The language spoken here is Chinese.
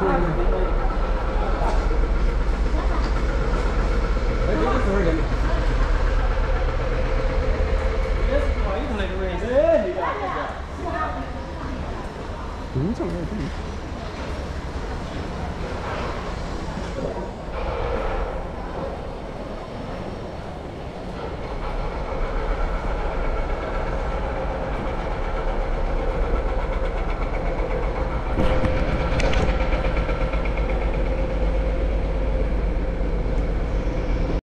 嗯好的嗯好